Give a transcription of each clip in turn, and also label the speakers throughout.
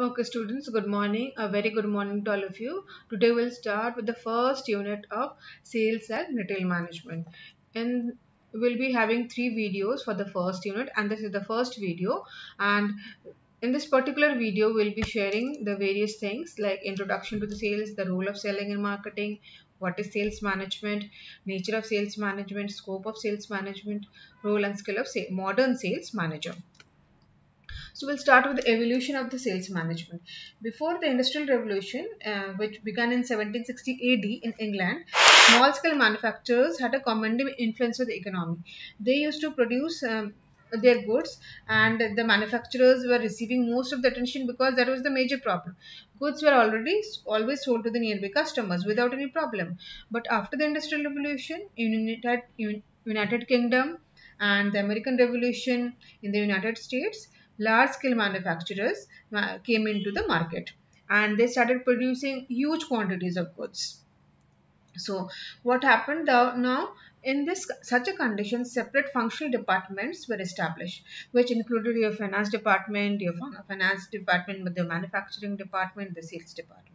Speaker 1: Okay, students, good morning. A very good morning to all of you. Today we'll start with the first unit of sales and retail management. And we'll be having three videos for the first unit, and this is the first video. And in this particular video, we'll be sharing the various things like introduction to the sales, the role of selling and marketing, what is sales management, nature of sales management, scope of sales management, role and skill of modern sales manager. So we'll start with the evolution of the sales management. Before the Industrial Revolution, uh, which began in 1760 AD in England, small-scale manufacturers had a commanding influence on the economy. They used to produce um, their goods and the manufacturers were receiving most of the attention because that was the major problem goods were already always sold to the nearby customers without any problem but after the industrial revolution united united kingdom and the american revolution in the united states large scale manufacturers came into the market and they started producing huge quantities of goods. So what happened now in this such a condition separate functional departments were established which included your finance department, your finance department the manufacturing department, the sales department.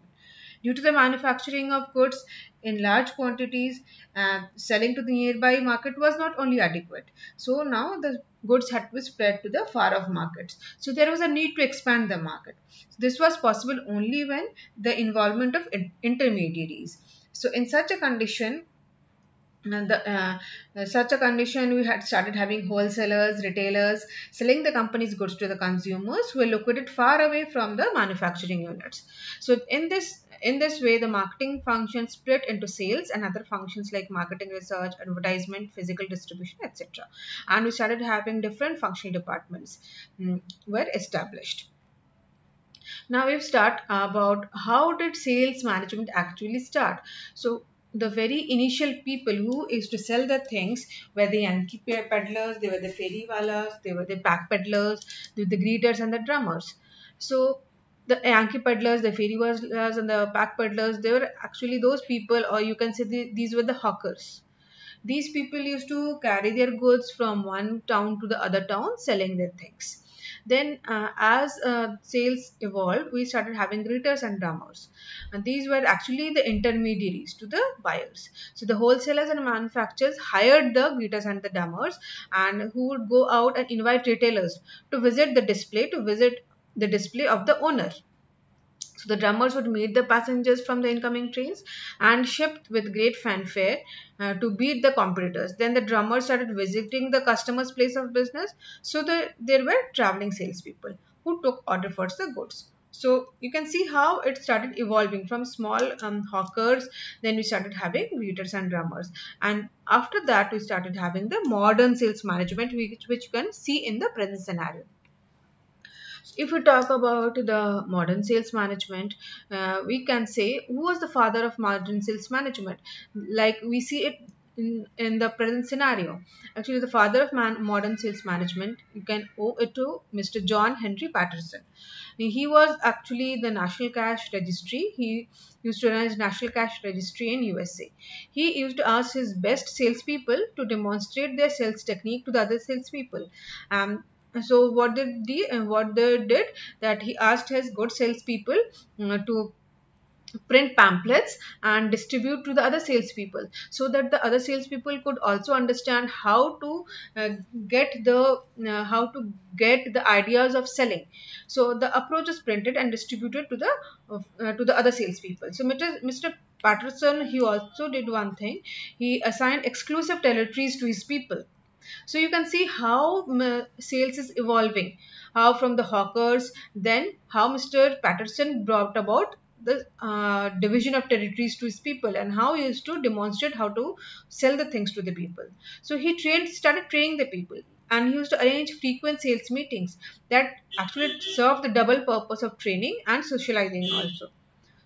Speaker 1: Due to the manufacturing of goods in large quantities, uh, selling to the nearby market was not only adequate. So now the goods had to be spread to the far off markets. So there was a need to expand the market. This was possible only when the involvement of intermediaries. So in such a condition, the, uh, such a condition we had started having wholesalers retailers selling the company's goods to the consumers who were located far away from the manufacturing units so in this in this way the marketing function split into sales and other functions like marketing research advertisement physical distribution etc and we started having different functional departments um, were established. Now we start about how did sales management actually start? So the very initial people who used to sell the things were the Yankee peddlers, they were the fairy wallahs, they were the pack peddlers, they were the greeters and the drummers. So the Yankee peddlers, the fairy wallahs and the pack peddlers, they were actually those people or you can say the, these were the hawkers. These people used to carry their goods from one town to the other town selling their things. Then uh, as uh, sales evolved, we started having greeters and drummers. And these were actually the intermediaries to the buyers. So the wholesalers and manufacturers hired the greeters and the drummers and who would go out and invite retailers to visit the display, to visit the display of the owner. So the drummers would meet the passengers from the incoming trains and shipped with great fanfare uh, to beat the competitors. Then the drummers started visiting the customer's place of business. So the, there were traveling salespeople who took order for the goods. So you can see how it started evolving from small um, hawkers. Then we started having greeters and drummers. And after that, we started having the modern sales management, which, which you can see in the present scenario if we talk about the modern sales management, uh, we can say who was the father of modern sales management? Like we see it in, in the present scenario. Actually, the father of man, modern sales management, you can owe it to Mr. John Henry Patterson. He was actually the National Cash Registry. He used to run National Cash Registry in USA. He used to ask his best salespeople to demonstrate their sales technique to the other salespeople. Um, so what did the uh, what they did that he asked his good salespeople uh, to print pamphlets and distribute to the other salespeople so that the other salespeople could also understand how to uh, get the uh, how to get the ideas of selling so the approach is printed and distributed to the uh, to the other salespeople so Mr. Mr. Patterson he also did one thing he assigned exclusive territories to his people so you can see how sales is evolving, how from the hawkers, then how Mr. Patterson brought about the uh, division of territories to his people and how he used to demonstrate how to sell the things to the people. So he trained, started training the people and he used to arrange frequent sales meetings that actually served the double purpose of training and socializing also.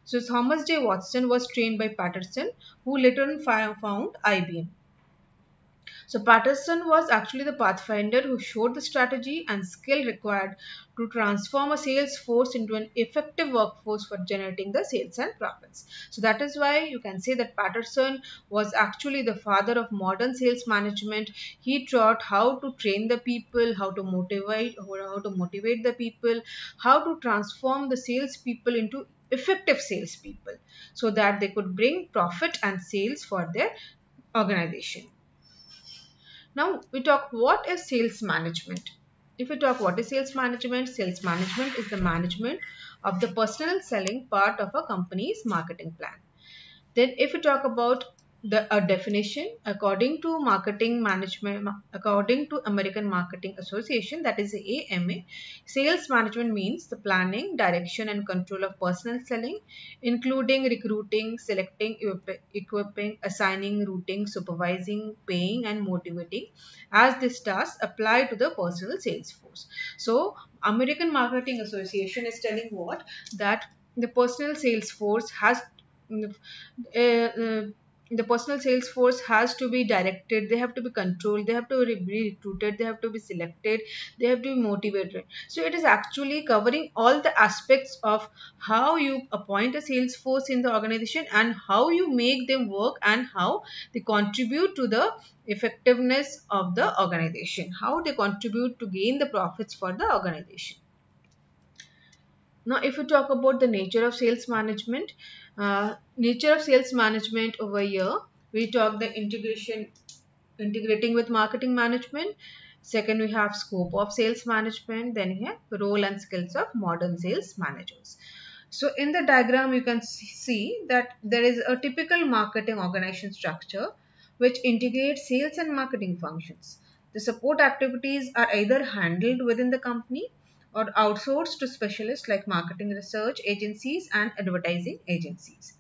Speaker 1: So Thomas J. Watson was trained by Patterson who later on found IBM. So Patterson was actually the pathfinder who showed the strategy and skill required to transform a sales force into an effective workforce for generating the sales and profits. So that is why you can say that Patterson was actually the father of modern sales management. He taught how to train the people, how to motivate, how to motivate the people, how to transform the sales people into effective salespeople so that they could bring profit and sales for their organization. Now we talk what is sales management. If we talk what is sales management, sales management is the management of the personal selling part of a company's marketing plan. Then if we talk about the a definition according to marketing management according to American Marketing Association that is AMA sales management means the planning direction and control of personal selling including recruiting selecting equipping assigning routing supervising paying and motivating as this tasks apply to the personal sales force. So American Marketing Association is telling what? That the personal sales force has uh, uh, the personal sales force has to be directed they have to be controlled they have to be recruited they have to be selected they have to be motivated. So it is actually covering all the aspects of how you appoint a sales force in the organization and how you make them work and how they contribute to the effectiveness of the organization how they contribute to gain the profits for the organization now if we talk about the nature of sales management uh, nature of sales management over here we talk the integration integrating with marketing management. Second we have scope of sales management. Then have role and skills of modern sales managers. So in the diagram you can see that there is a typical marketing organization structure which integrates sales and marketing functions. The support activities are either handled within the company or outsourced to specialists like marketing research agencies and advertising agencies.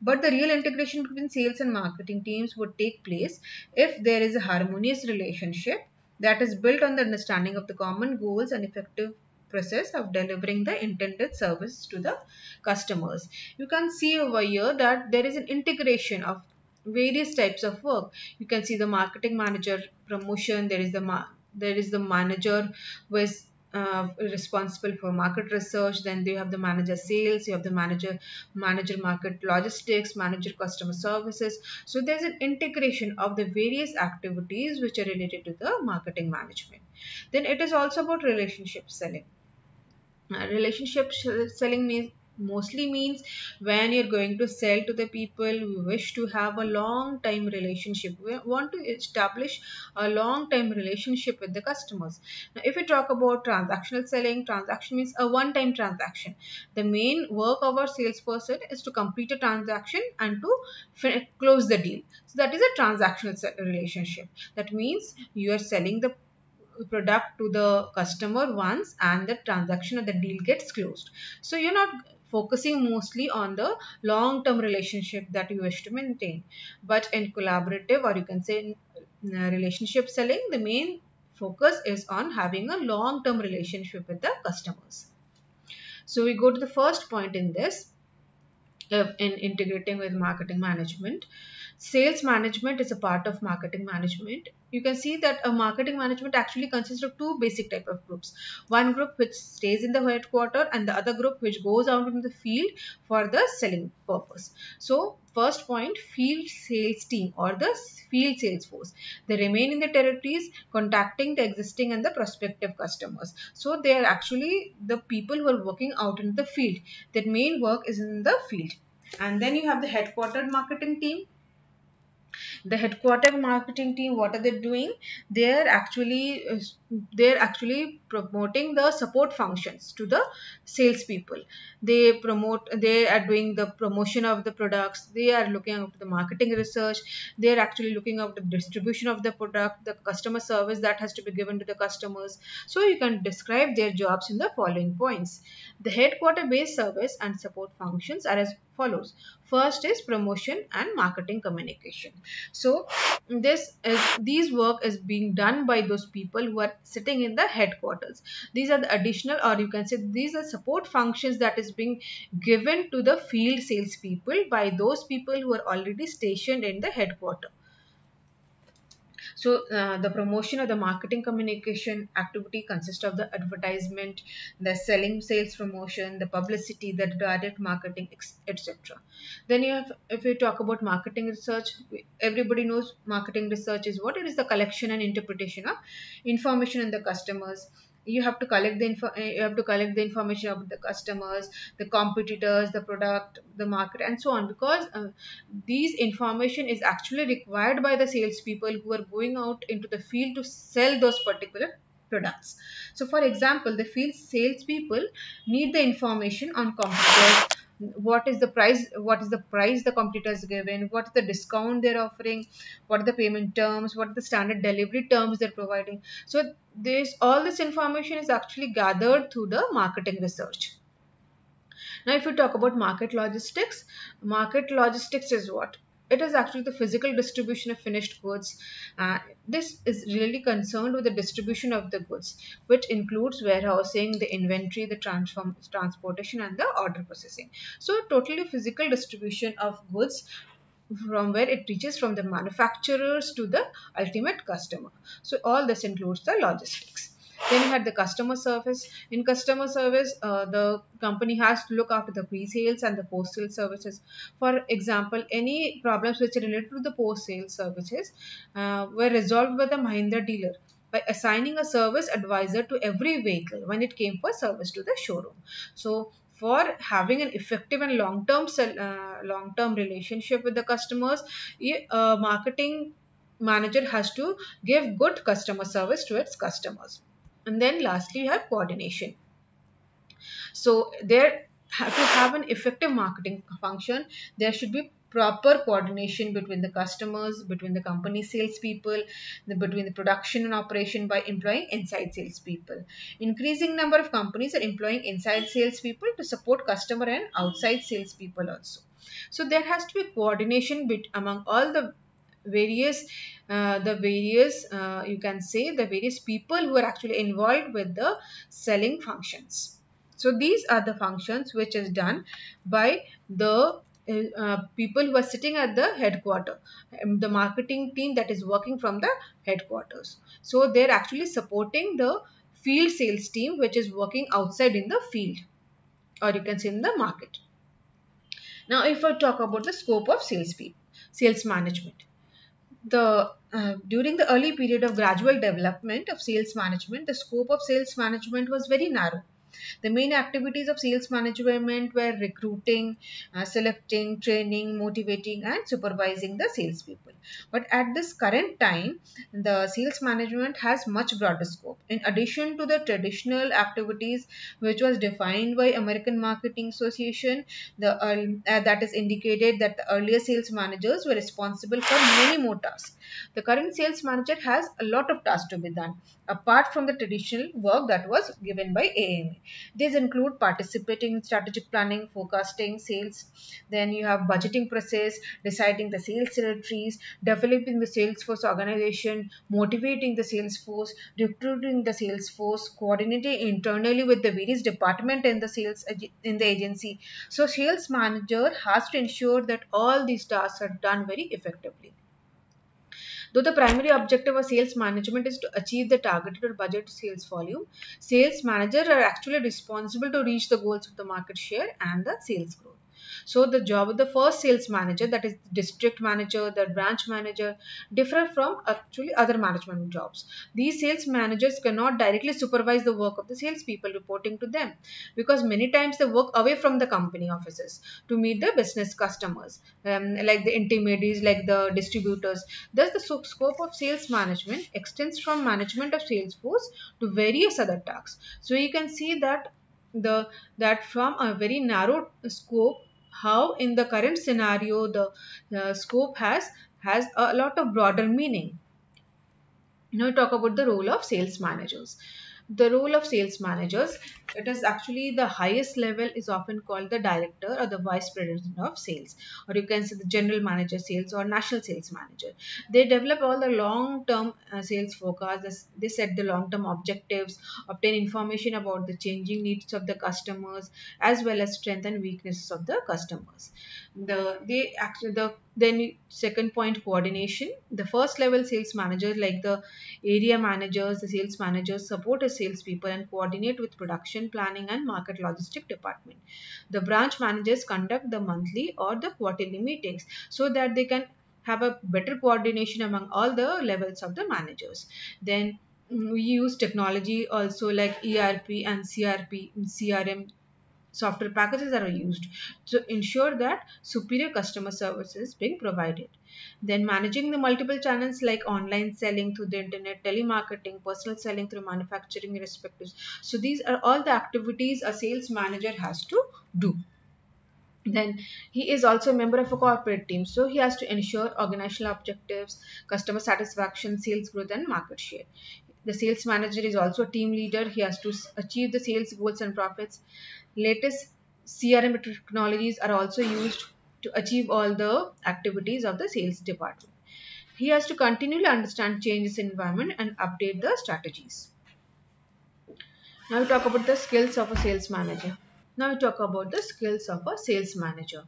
Speaker 1: But the real integration between sales and marketing teams would take place if there is a harmonious relationship that is built on the understanding of the common goals and effective process of delivering the intended service to the customers. You can see over here that there is an integration of various types of work. You can see the marketing manager promotion, there is the there is the manager with uh, responsible for market research then you have the manager sales you have the manager manager market logistics manager customer services. So there's an integration of the various activities which are related to the marketing management. Then it is also about relationship selling. Uh, relationship selling means mostly means when you're going to sell to the people we wish to have a long time relationship we want to establish a long time relationship with the customers. Now if we talk about transactional selling transaction means a one time transaction. The main work of our salesperson is to complete a transaction and to close the deal. So that is a transactional relationship. That means you are selling the product to the customer once and the transaction or the deal gets closed. So you're not focusing mostly on the long-term relationship that you wish to maintain. But in collaborative or you can say relationship selling, the main focus is on having a long-term relationship with the customers. So we go to the first point in this uh, in integrating with marketing management. Sales management is a part of marketing management. You can see that a marketing management actually consists of two basic type of groups. One group which stays in the headquarter and the other group which goes out in the field for the selling purpose. So first point field sales team or the field sales force. They remain in the territories contacting the existing and the prospective customers. So they are actually the people who are working out in the field. Their main work is in the field. And then you have the headquartered marketing team the headquarter marketing team what are they doing? They're actually uh, they're actually promoting the support functions to the salespeople. They promote they are doing the promotion of the products they are looking at the marketing research they are actually looking at the distribution of the product the customer service that has to be given to the customers. So you can describe their jobs in the following points. The headquarter based service and support functions are as follows. First is promotion and marketing communication. So this is these work is being done by those people who are sitting in the headquarters these are the additional or you can say these are support functions that is being given to the field sales people by those people who are already stationed in the headquarter So uh, the promotion or the marketing communication activity consists of the advertisement, the selling sales promotion, the publicity, the direct marketing, etc. Then you have, if we talk about marketing research, everybody knows marketing research is what? It is the collection and interpretation of information in the customers you have to collect the info eh, you have to collect the information about the customers the competitors the product the market and so on. Because uh, these information is actually required by the salespeople who are going out into the field to sell those particular products. So for example the field salespeople need the information on competitors what is the price what is the price the competitors given? What is the discount they're offering? What are the payment terms? What are the standard delivery terms they're providing? So this all this information is actually gathered through the marketing research. Now if we talk about market logistics market logistics is what it is actually the physical distribution of finished goods. Uh, this is really concerned with the distribution of the goods, which includes warehousing, the inventory, the transform, transportation, and the order processing. So, totally physical distribution of goods from where it reaches from the manufacturers to the ultimate customer. So, all this includes the logistics. Then you had the customer service. In customer service, uh, the company has to look after the pre-sales and the post-sale services. For example, any problems which are related to the post-sale services uh, were resolved by the Mahindra dealer by assigning a service advisor to every vehicle when it came for service to the showroom. So for having an effective and long-term uh, long-term relationship with the customers, a marketing manager has to give good customer service to its customers. And then lastly, you have coordination. So there to have an effective marketing function, there should be proper coordination between the customers, between the company salespeople, the, between the production and operation by employing inside salespeople. Increasing number of companies are employing inside salespeople to support customer and outside salespeople also. So there has to be coordination bit among all the various uh, the various uh, you can say the various people who are actually involved with the selling functions. So these are the functions which is done by the uh, uh people who are sitting at the headquarter um, the marketing team that is working from the headquarters. So they're actually supporting the field sales team which is working outside in the field or you can say in the market. Now if i talk about the scope of sales sales management the uh, during the early period of gradual development of sales management, the scope of sales management was very narrow. The main activities of sales management were recruiting, uh, selecting, training, motivating and supervising the salespeople. But at this current time, the sales management has much broader scope. In addition to the traditional activities which was defined by American Marketing Association, the uh, that is indicated that the earlier sales managers were responsible for many more tasks. The current sales manager has a lot of tasks to be done apart from the traditional work that was given by AMA. These include participating in strategic planning, forecasting, sales. Then you have budgeting process, deciding the sales territories, developing the sales force organization, motivating the sales force, recruiting the sales force, coordinating internally with the various department in the sales in the agency. So sales manager has to ensure that all these tasks are done very effectively. Though the primary objective of sales management is to achieve the targeted or budget sales volume, sales managers are actually responsible to reach the goals of the market share and the sales growth. So the job of the first sales manager, that is district manager, the branch manager, differ from actually other management jobs. These sales managers cannot directly supervise the work of the salespeople reporting to them because many times they work away from the company offices to meet the business customers, um, like the intermediaries, like the distributors. Thus, the scope of sales management extends from management of sales force to various other tasks. So you can see that the that from a very narrow scope how in the current scenario the, the scope has has a lot of broader meaning. Now talk about the role of sales managers the role of sales managers it is actually the highest level is often called the director or the vice president of sales. Or you can say the general manager sales or national sales manager. They develop all the long term uh, sales forecasts. They set the long term objectives obtain information about the changing needs of the customers as well as strength and weaknesses of the customers the they actually the then second point coordination. The first level sales manager like the area managers the sales managers support the salespeople and coordinate with production planning and market logistic department. The branch managers conduct the monthly or the quarterly meetings so that they can have a better coordination among all the levels of the managers. Then mm, we use technology also like erp and crp crm software packages that are used to ensure that superior customer service is being provided. Then managing the multiple channels like online selling through the internet, telemarketing, personal selling through manufacturing respectives. So these are all the activities a sales manager has to do then he is also a member of a corporate team so he has to ensure organizational objectives customer satisfaction sales growth and market share the sales manager is also a team leader. He has to achieve the sales goals and profits. Latest CRM technologies are also used to achieve all the activities of the sales department. He has to continually understand changes in environment and update the strategies. Now we talk about the skills of a sales manager. Now we talk about the skills of a sales manager.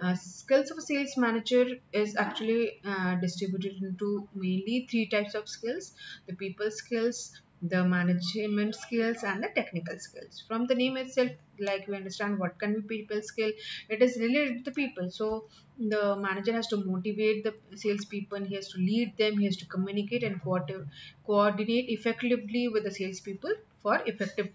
Speaker 1: Uh, skills of a sales manager is actually uh, distributed into mainly three types of skills. The people skills the management skills and the technical skills. From the name itself like we understand what can be people skill it is related to the people. So the manager has to motivate the salespeople he has to lead them he has to communicate and coordinate effectively with the salespeople for effective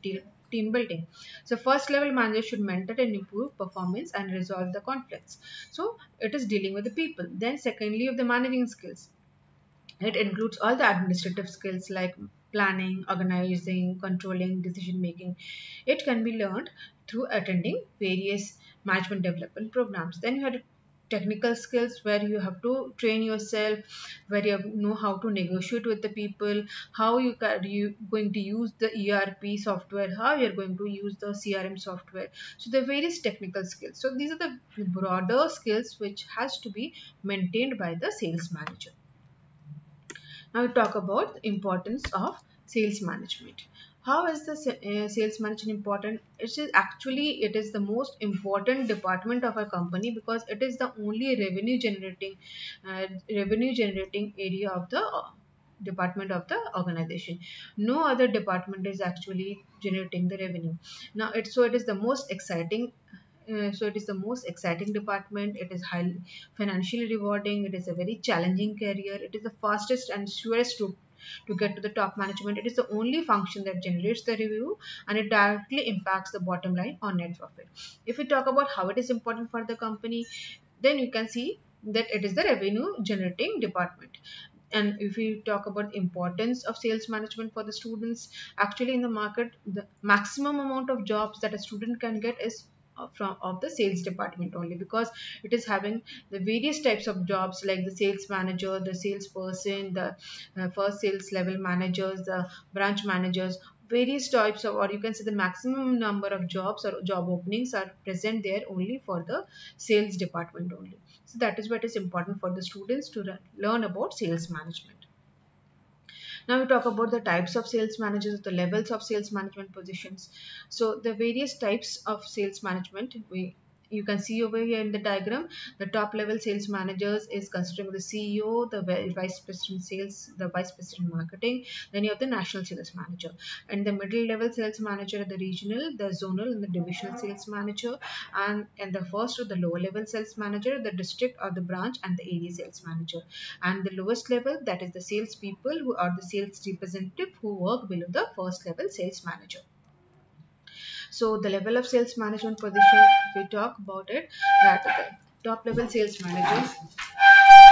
Speaker 1: team building. So first level manager should mentor and improve performance and resolve the conflicts. So it is dealing with the people. Then secondly of the managing skills. It includes all the administrative skills like planning, organizing, controlling, decision making. It can be learned through attending various management development programs. Then you have technical skills where you have to train yourself where you know how to negotiate with the people how you are you going to use the erp software how you're going to use the crm software. So the various technical skills. So these are the broader skills which has to be maintained by the sales manager. Now we talk about the importance of sales management how is the uh, sales management important? It is actually it is the most important department of a company because it is the only revenue generating uh, revenue generating area of the uh, department of the organization. No other department is actually generating the revenue. Now it so it is the most exciting uh, so it is the most exciting department. It is highly financially rewarding. It is a very challenging career. It is the fastest and surest route to get to the top management. It is the only function that generates the revenue and it directly impacts the bottom line on net profit. If we talk about how it is important for the company, then you can see that it is the revenue generating department and if we talk about the importance of sales management for the students actually in the market the maximum amount of jobs that a student can get is from of the sales department only because it is having the various types of jobs like the sales manager the salesperson the uh, first sales level managers the branch managers various types of or you can say the maximum number of jobs or job openings are present there only for the sales department only. So that is what is important for the students to learn about sales management now we talk about the types of sales managers, the levels of sales management positions. So the various types of sales management, we you can see over here in the diagram the top level sales managers is considering the ceo the vice president sales the vice president marketing then you have the national sales manager. And the middle level sales manager the regional the zonal and the divisional sales manager and and the first or the lower level sales manager the district or the branch and the area sales manager. And the lowest level that is the sales people who are the sales representative who work below the first level sales manager so the level of sales management position, if we talk about it, that top level sales managers,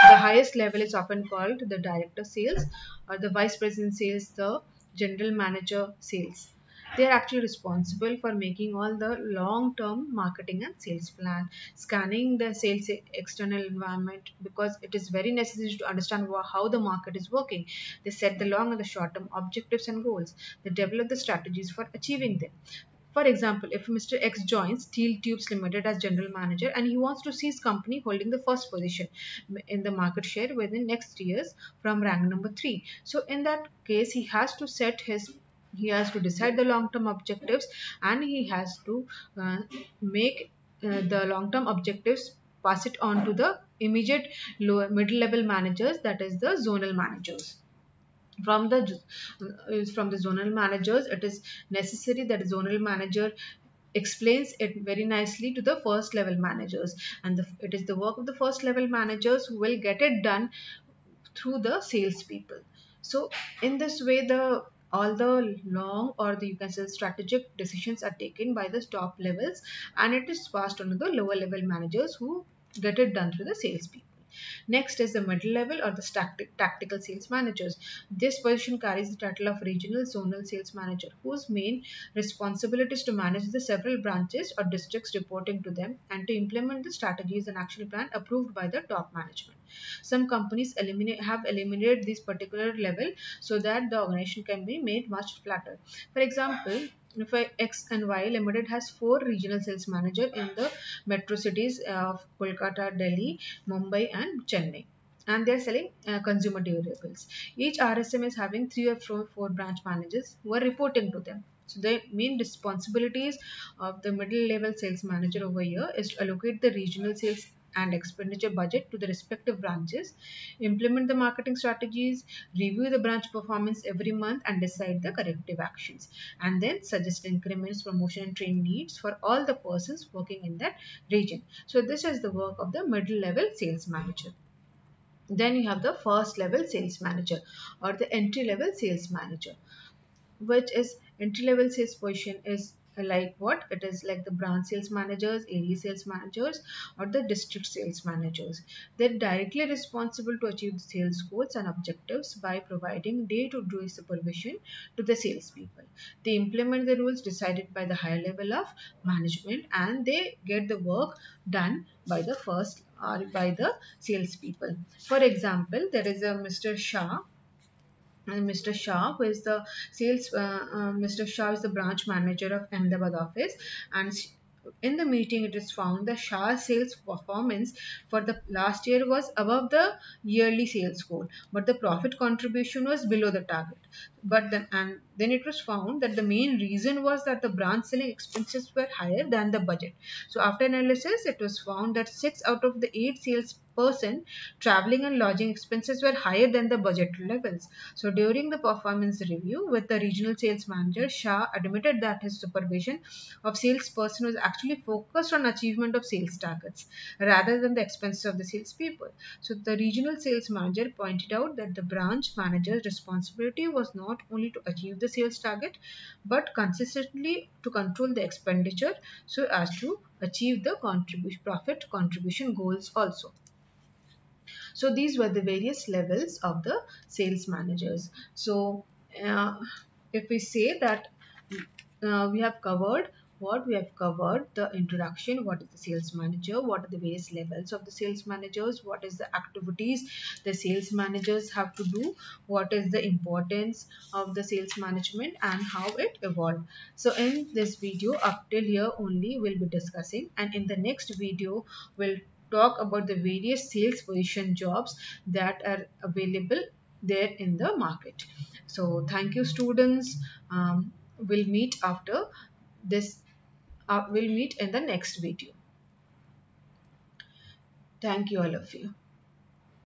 Speaker 1: the highest level is often called the director sales or the vice president sales, the general manager sales. They are actually responsible for making all the long-term marketing and sales plan, scanning the sales external environment because it is very necessary to understand how the market is working. They set the long and the short-term objectives and goals. They develop the strategies for achieving them. For example, if Mr. X joins Steel Tubes Limited as general manager and he wants to see his company holding the first position in the market share within next years from rank number 3. So in that case, he has to set his he has to decide the long-term objectives and he has to uh, make uh, the long-term objectives pass it on to the immediate lower middle level managers that is the zonal managers from the from the zonal managers. It is necessary that zonal manager explains it very nicely to the first level managers. And the, it is the work of the first level managers who will get it done through the sales people so in this way the all the long or the you can say strategic decisions are taken by the top levels and it is passed on to the lower level managers who get it done through the sales people Next is the middle level or the tactical sales managers. This position carries the title of regional zonal sales manager whose main responsibility is to manage the several branches or districts reporting to them and to implement the strategies and action plan approved by the top management. Some companies eliminate, have eliminated this particular level so that the organization can be made much flatter. For example, if X and Y Limited has four regional sales manager in the metro cities of Kolkata, Delhi, Mumbai and Chennai and they're selling uh, consumer durables. Each RSM is having three or four, four branch managers who are reporting to them. So the main responsibilities of the middle level sales manager over here is to allocate the regional sales and expenditure budget to the respective branches, implement the marketing strategies, review the branch performance every month and decide the corrective actions and then suggest increments, promotion and training needs for all the persons working in that region. So this is the work of the middle level sales manager. Then you have the first level sales manager or the entry level sales manager which is entry level sales position is like what? It is like the branch sales managers area sales managers or the district sales managers. They're directly responsible to achieve the sales goals and objectives by providing day-to-day supervision to the salespeople. They implement the rules decided by the higher level of management and they get the work done by the first or by the salespeople. For example there is a mr shah and Mr. Shah, who is the sales, uh, uh, Mr. Shah is the branch manager of Ahmedabad office, and in the meeting it is found the Shah sales performance for the last year was above the yearly sales goal, but the profit contribution was below the target. But then and then it was found that the main reason was that the branch selling expenses were higher than the budget. So after analysis, it was found that six out of the eight sales person, traveling and lodging expenses were higher than the budget levels. So during the performance review with the regional sales manager, Shah admitted that his supervision of salesperson was actually focused on achievement of sales targets rather than the expenses of the salespeople. So the regional sales manager pointed out that the branch manager's responsibility was not only to achieve the sales target but consistently to control the expenditure so as to achieve the contribution profit contribution goals also. So these were the various levels of the sales managers. So uh, if we say that uh, we have covered what we have covered the introduction what is the sales manager what are the various levels of the sales managers what is the activities the sales managers have to do what is the importance of the sales management and how it evolved so in this video up till here only we'll be discussing and in the next video we'll talk about the various sales position jobs that are available there in the market. So thank you students. Um, we'll meet after this. Uh, we'll meet in the next video. Thank you all of you.